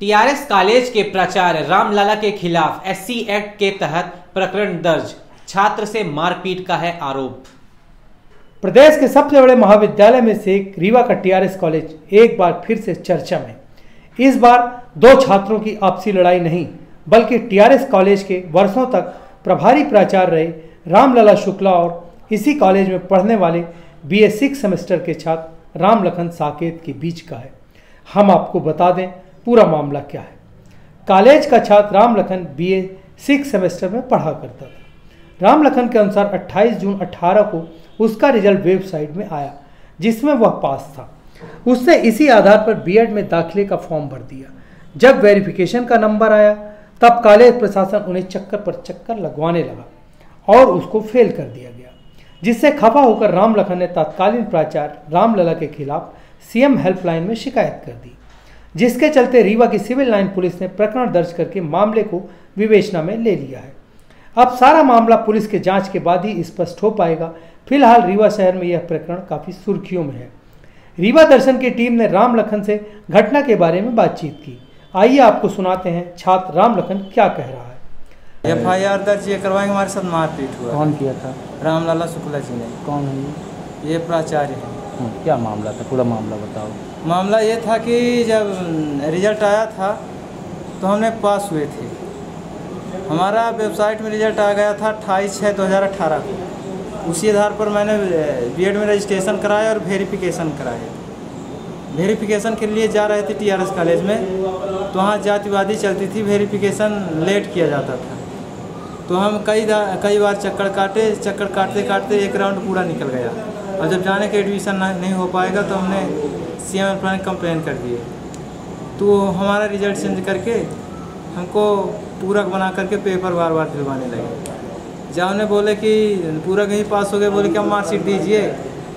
TRS college के प्राचार्य रामलाला के खिलाफ एससी एक्ट के तहत प्रकरण दर्ज। छात्र से मारपीट का है आरोप। प्रदेश के सबसे बड़े महाविद्यालय में से एक रीवा का टीआरएस कॉलेज एक बार फिर से चर्चा में। इस बार दो छात्रों की आपसी लड़ाई नहीं, बल्कि टीआरएस कॉलेज के वर्षों तक प्रभारी प्राचार्य रहे रामलला शुक्ला और इसी कॉलेज में पढ़ने वाले बी सिक्स सेमेस्टर के छात्र राम लखन साकेत के बीच का है। हम आपको बता दें पूरा मामला क्या है? कॉलेज का छात्र Ram Lakhan B A six semester में पढ़ा करता था। राम लखन के अनुसार 28 जून 18 को उसका रिज़ल्ट वेबसाइट में आया, जिसमें वह पास था। उसने इसी आधार पर बीएड में दाखिले का फॉर्म भर दिया। जब वेरिफिकेशन का नंबर आया, तब कॉलेज प्रशासन उन्हें चक्कर पर चक्कर लगवाने लगा और उसको फेल कर दिया गया, जिससे खफा होकर राम लखन ने तत्कालीन प्राचार्य रामलला के खिलाफ सीएम हेल्पलाइन में शिकायत कर दी। जिसके चलते रीवा की सिविल लाइन पुलिस ने प्रकरण दर्ज करके मामले को विवेचना में ले लिया है। अब सारा मामला पुलिस के जाँच के बाद ही स्पष्ट हो पाएगा। फ़िलहाल रीवा शहर में यह प्रकरण काफ़ी सुर्खियों में है। रीवा दर्शन की टीम ने राम लखन से घटना के बारे में बातचीत की। आइए आपको सुनाते हैं छात्र राम लखन क्या कह रहा है। एफ़ आई आर दर्ज ये करवाएँगे हमारे साथ मारपीट हुआ। कौन किया था? रामलाला शुक्ला जी ने। कौन है ये प्राचार्य है। हाँ, क्या मामला था? पूरा मामला बताओ। मामला ये था कि जब रिज़ल्ट आया था तो हमने पास हुए थे। हमारा वेबसाइट में रिज़ल्ट आ गया था अट्ठाईस छः दो हज़ार अठारह को। उसी आधार पर मैंने बीएड में रजिस्ट्रेशन कराया और वेरिफिकेशन कराया। वेरिफिकेशन के लिए जा रहे थे टीआरएस कॉलेज में तो वहाँ जातिवादी चलती थी, वेरिफिकेशन लेट किया जाता था। तो हम कई कई बार चक्कर काटे, चक्कर काटते काटते एक राउंड पूरा निकल गया। और जब जाने के एडमिशन नहीं हो पाएगा तो हमने सी एम एल कंप्लेन कर दिए। तो हमारा रिज़ल्ट चेंज करके हमको पूरक बना करके पेपर बार बार दिलवाने लगे। जब उन्हें बोले कि पूरक ही पास हो गए बोले कि हम मार्कशीट दीजिए।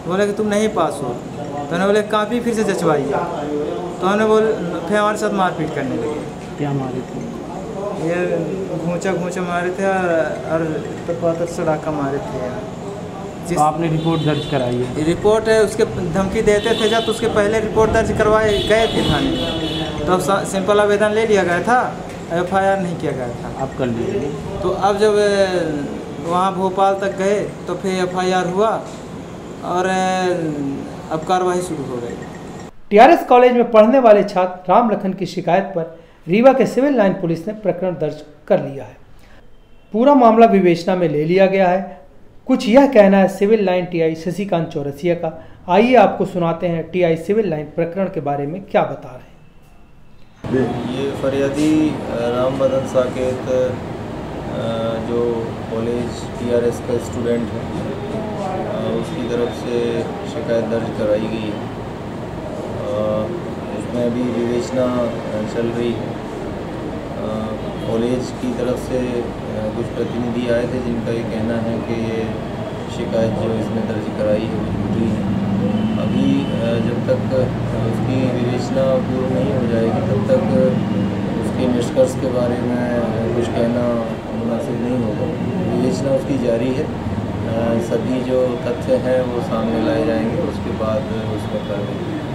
बोले कि तुम नहीं पास हो। तो उन्हें बोले कापी फिर से जचवाइए। तो हमने बोले फिर हमारे साथ मारपीट करने लगे। क्या मारे थी? ये घूचा घूचा मारे थे और पातर सड़ाका मारे थे यार। तो आपने रिपोर्ट दर्ज कराई है? रिपोर्ट है उसके धमकी देते थे जब तो उसके पहले रिपोर्ट दर्ज करवाए गए थे थाने। तो अब सिंपल आवेदन ले लिया गया था एफआईआर नहीं किया गया था। आप कर लीजिए तो अब जब वहाँ भोपाल तक गए तो फिर एफआईआर हुआ और अब कार्रवाई शुरू हो गई। टीआरएस कॉलेज में पढ़ने वाले छात्र राम लखन की शिकायत पर रीवा के सिविल लाइन पुलिस ने प्रकरण दर्ज कर लिया है। पूरा मामला विवेचना में ले लिया गया है। कुछ यह कहना है civil line TI Shashikant Chaurasia का। आइए आपको सुनाते हैं टीआई सिविल लाइन प्रकरण के बारे में क्या बता रहे हैं। ये फरियादी राम बदन साकेत जो कॉलेज टीआरएस का स्टूडेंट है उसकी तरफ़ से शिकायत दर्ज कराई गई है। उसमें अभी विवेचना चल रही है। कॉलेज की तरफ़ से कुछ प्रतिनिधि आए थे जिनका ये कहना है कि ये शिकायत जो इसने दर्ज कराई है, वो झूठी है। अभी जब तक उसकी विवेचना पूर्ण नहीं हो जाएगी, तब तक उसके निष्कर्ष के बारे में कुछ कहना मुनासिब नहीं होगा। विवेचना उसकी जारी है। सभी जो तथ्य हैं वो सामने लाए जाएँगे, उसके बाद उसमें कार्रवाई